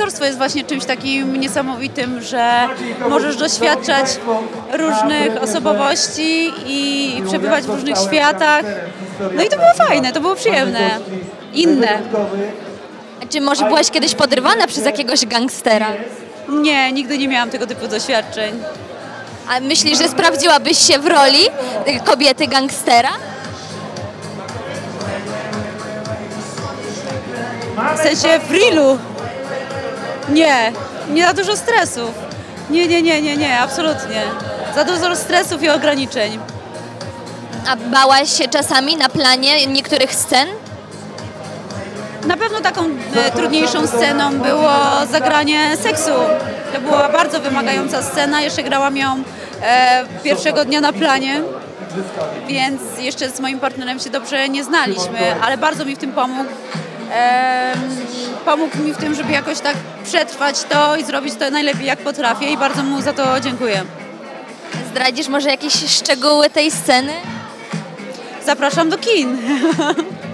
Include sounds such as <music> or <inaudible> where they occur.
aktorstwo jest właśnie czymś takim niesamowitym, że możesz doświadczać różnych osobowości i przebywać w różnych światach. No i to było fajne, to było przyjemne, inne. A czy może byłaś kiedyś podrywana przez jakiegoś gangstera? Nie, nigdy nie miałam tego typu doświadczeń. A myślisz, że sprawdziłabyś się w roli y, kobiety gangstera? W sensie w reelu. Nie, nie za dużo stresów. Nie, nie, nie, nie, nie, absolutnie. Za dużo stresów i ograniczeń. A bałaś się czasami na planie niektórych scen? Na pewno taką e, trudniejszą sceną było zagranie seksu. To była bardzo wymagająca scena, jeszcze grałam ją e, pierwszego dnia na planie, więc jeszcze z moim partnerem się dobrze nie znaliśmy, ale bardzo mi w tym pomógł. E, pomógł mi w tym, żeby jakoś tak przetrwać to i zrobić to najlepiej jak potrafię i bardzo mu za to dziękuję. Zdradzisz może jakieś szczegóły tej sceny? Zapraszam do kin. <laughs>